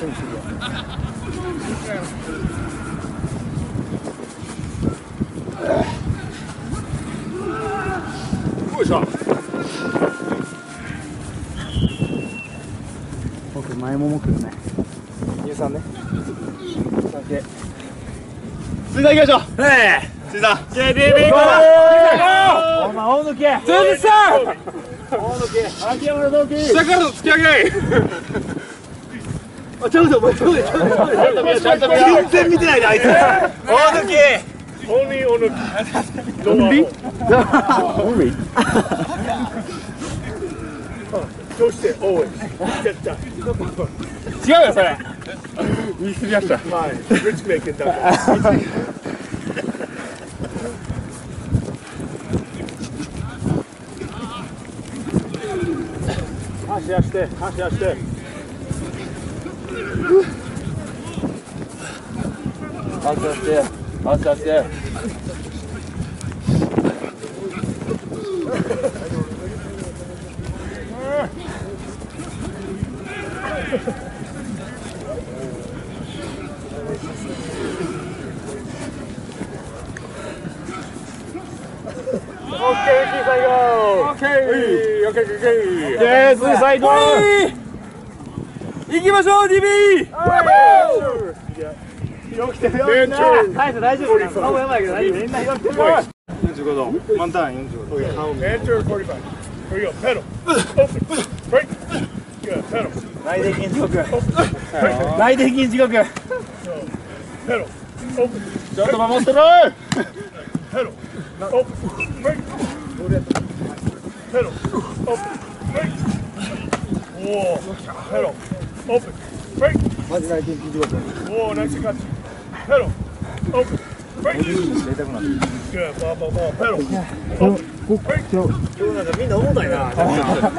緒にするよよいしょ僕前ももくるね乳酸ね酒水田行きましょうええ水田 JDB お前大抜け鈴木さん。大抜け秋山の同期下からの突き上げ。あ ちゃうぞお前ちゃうぞちゃうぞちゃうぞちゃんと見よう全然見てないであいつ。大抜きオンリーオンリーオンリオンリそしてオー絶対違うよそれ言い過ぎましたはいリッチメイクだから足出して足出して足出して足出してオッケー最後オッケーオッケーオッケーイエス最後。行きましょう DB よ来てるよみんな大丈夫大丈夫顔やばいけど大丈夫みんなよってるよ45度満タン45度 Enter 45 Here we go pedal open break good pedal 内転筋地獄内転筋地獄 pedal open ちょっと守ってる pedal open break pedal open break whoa pedal open break マジ内転筋地獄 whoa nice catch pedal. Open. Break. Good ball ball ball pedal. Open. Break. 今日。なんかみんな重たいな。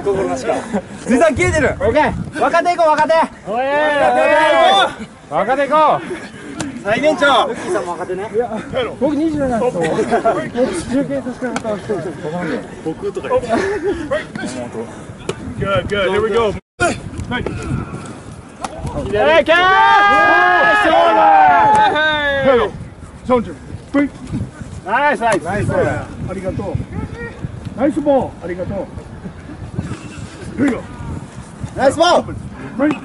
心なしか。水産消えてる。オッケー若手行こう若手。おい。若手行こ最年長。ルッキーさんも若手ね。僕27オープン中継させてもらったら一人一人5万で Good, good. Here we go. え キャー30. Break. ナイスナイスナイス。ありがとう。ナイスボール。ありがとう。Here we go. ナイスボール Break.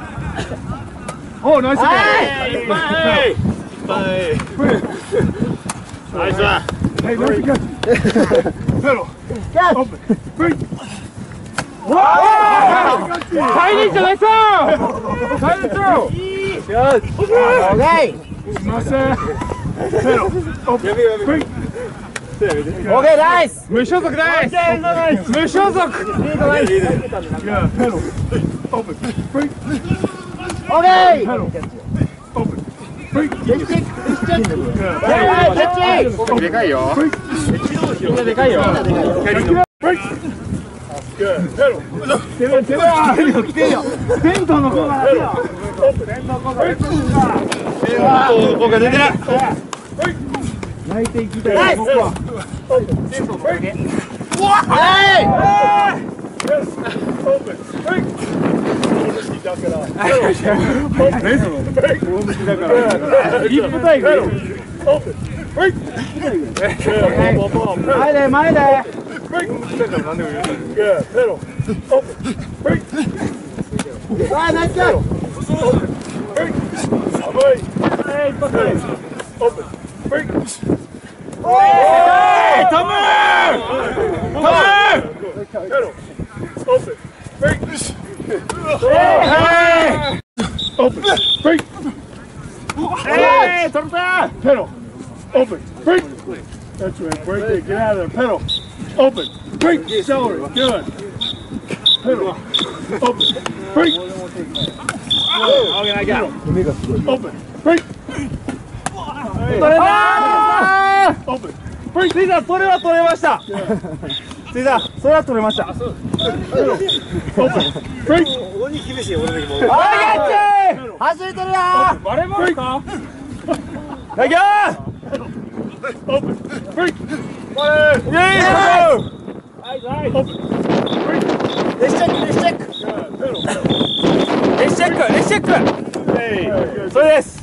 Oh, nice はいball. はいナイス Hey, nice catch. Pedal. キャッ Open. Break. 最年長ナイス最年長オッケーすいません。Pedal. Open. Break. オッケーナイス無所属です無所属 Yeah, pedal. Open. Break. オッケー Pedal. Open. Break. キャッチキャッチでかいよ Break. みんなでかいよ Break. 前で前で Break! Yeah, pedal. Open. Break. Ah, nice pedal. Open. Break. Away. Hey. Open. Oh! Break. Hey, come here! Come here! Pedal. Open. Break. Hey! Open. Break. Hey, turn. Pedal. Open. Break. That's right. Break it. Get out of there. Pedal. Open. Break. Celery. Good. Open. Break. オープンブリッジオープンブリッジオープンブリ Yeah! Hij, hij. Dit stikken, dit stikken. Dit stikken, dit stikken. Nee. Zo is.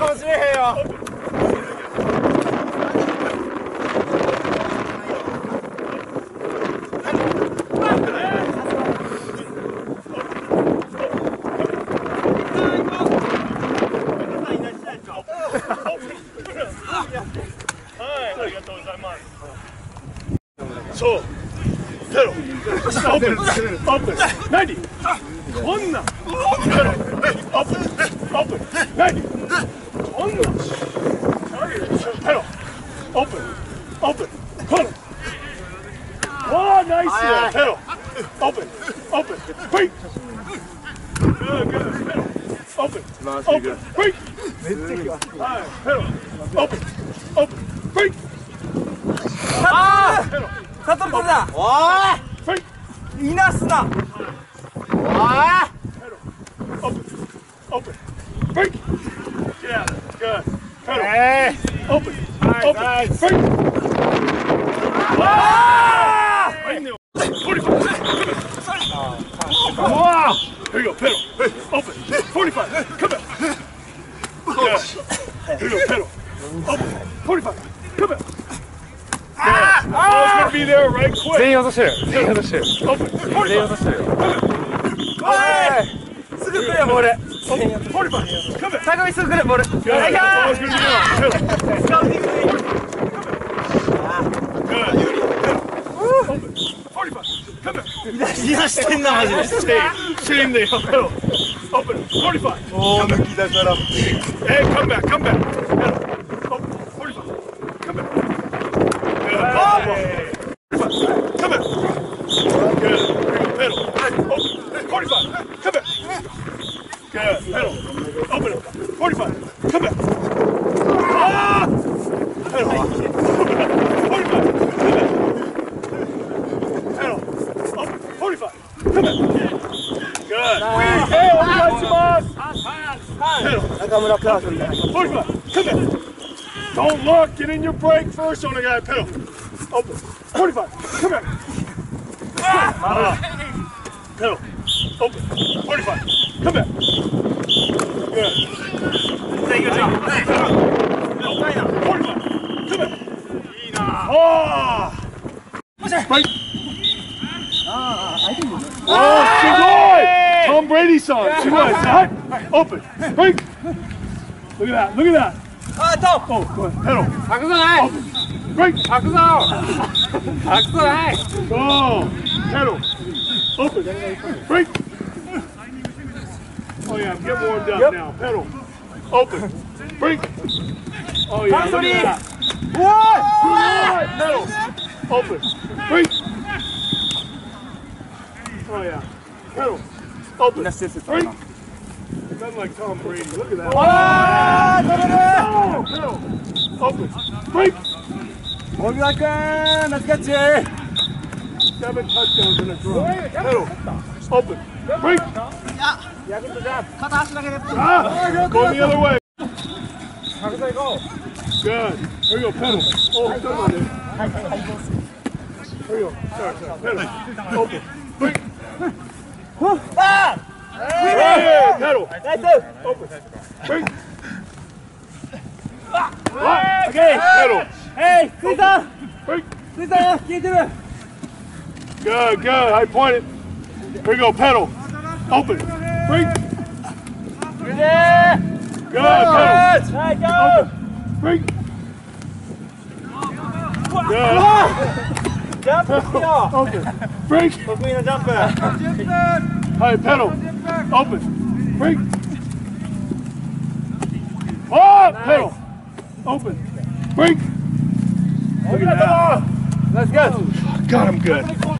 かもしれへんよはい、ありがとうござい。ます。そう、ペロ、オープン、オープン、何こんな、ペロ、オープン、オープ、何こんな、ペロ、オープン、オープン、ペロ。わあ、ナイス、ペロ、オープン、オープン、フェイク。グーグーペロ、オープン、オープン、フェイク。はい、ペロ、オープン、オープン、フェイク。あペロ、ーサトル取れたおフェイク。ーいいなすなおー Open. Open. Break. Get out. Good. Pedal. え Open. Open. Break. Right in there. 45. Wow. Here you go. Pedal. Open. 45. Come back. Good. Here you go. Pedal. Open. 45. Come back. Ah! Ball's gonna be there right 全 quick. 員落としてる全員落としてる Open. 全員 45. 落としてるお すぐ来るボール。坂道すぐ来るボール。よいしょいやしてんなマジでしてしてんだよオープンフォリファイおー抜きだからえーカムバックカムバックオープンフォリファイカムバック coming up close on the guy. Pushman, come here. Don't look. Get in your brake first on the guy. Pedal. Open. 45. Come here. Ah. Pedal. Open. 45. Come here. Good. Take your job. Hey. Pedal. 45. Come here. Oh. What's that? Right. Ah, I think. Oh. Kennedy song. Yeah. She was. Hut. Open. Spring. Look at that. Look at that. Uh, top. Oh, go ahead. Pedal. Hakusanai. Open. Spring. Hakusao. Hakusanai. Go. Pedal. Open. Spring. Oh, yeah. Get warmed up yep. now. Pedal. Open. Spring. Oh, yeah. Look at that. What? Pedal. Open. Spring. Oh, yeah. Pedal. Open. Let's just right now. Nothing like Tom Brady. Look at that. Oh, no, no, no. Open. Break. Hold it again. Let's get you. Seven touchdowns in a draw. Middle. Open. Break. Ah, go the other way. How does that go? Good. Here we go, pedal. Oh, come on, dude. Here we go. Sorry, sorry. Pedal. Open. Break. Ah! Hey! Pedal. That's it. Over. Ah! Okay. Pedal. Hey, Lisa. Lisa, keep doing. Good, good. I point it. Here we go. Pedal. Open. Break. Good. Pedal. Right, go. Break. Good. Jump, off. Open. Break. Put me in a jumper. Hey, pedal. Open. Break. Oh, nice. pedal. Open. Break. Look at that. Let's go. God, I'm good.